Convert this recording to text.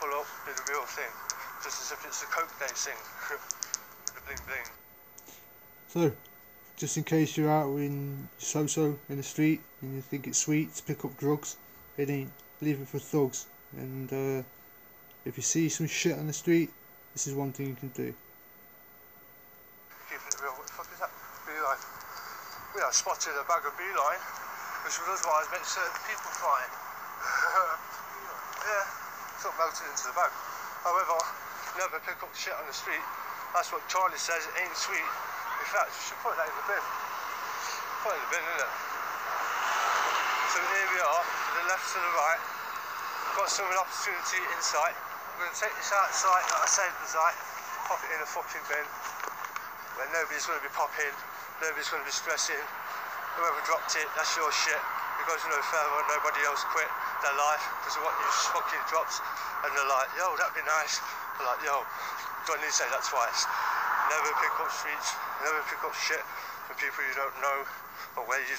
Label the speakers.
Speaker 1: pull up, do the real thing. Just as if it's a Coke Day thing. the bling bling.
Speaker 2: So, just in case you're out in so-so in the street and you think it's sweet to pick up drugs, it ain't. Leave it for thugs. And uh, if you see some shit on the street, this is one thing you can do.
Speaker 1: Keeping it real. What the fuck is that? Beeline. We have spotted a bag of beeline, which would otherwise make certain people fine. it's melted into the bag. However, never pick up shit on the street. That's what Charlie says, it ain't sweet. In fact, we should put that in the bin. Put it in the bin, innit? So here we are, to the left to the right. Got some opportunity in sight. We're going to take this outside, like I said, the site, pop it in a fucking bin where nobody's going to be popping, nobody's going to be stressing. Whoever dropped it, that's your shit. Goes no further, nobody else quit their life because of what you fucking dropped. And they're like, yo, that'd be nice. They're like, yo, don't need to say that twice? Never pick up streets, never pick up shit from people you don't know or where you